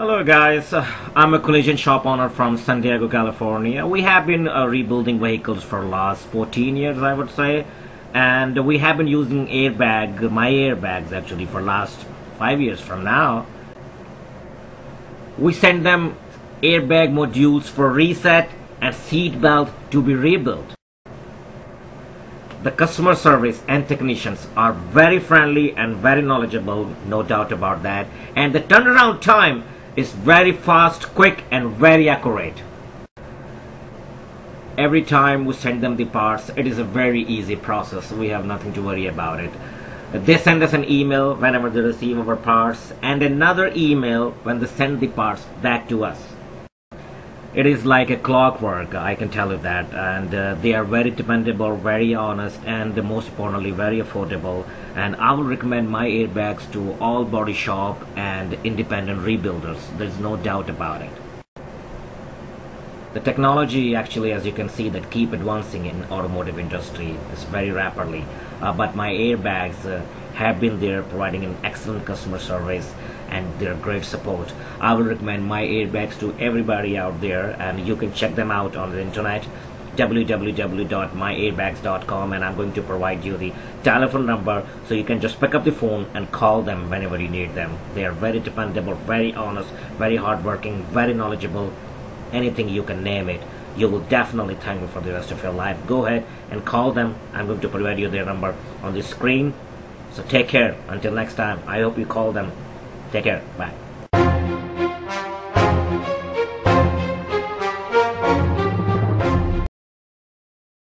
Hello guys, uh, I'm a collision shop owner from San Diego, California. We have been uh, rebuilding vehicles for last 14 years I would say and we have been using airbag, my airbags actually for last 5 years from now. We send them airbag modules for reset and seat belt to be rebuilt. The customer service and technicians are very friendly and very knowledgeable, no doubt about that. And the turnaround time is very fast, quick and very accurate. Every time we send them the parts, it is a very easy process. We have nothing to worry about it. They send us an email whenever they receive our parts and another email when they send the parts back to us it is like a clockwork i can tell you that. And uh, they are very dependable very honest and most importantly very affordable. And i will recommend my airbags to all body shop and independent rebuilders. There's no doubt about it. The technology actually as you can see that keep advancing in automotive industry is very rapidly. Uh, but my airbags uh, have been there providing an excellent customer service and their great support i will recommend my airbags to everybody out there and you can check them out on the internet www.myairbags.com and I'm going to provide you the telephone number so you can just pick up the phone and call them whenever you need them. They are very dependable, very honest, very hardworking, very knowledgeable. Anything you can name it. You will definitely thank me for the rest of your life. Go ahead and call them. I'm going to provide you their number on the screen. So take care. Until next time, I hope you call them. Take care. Bye.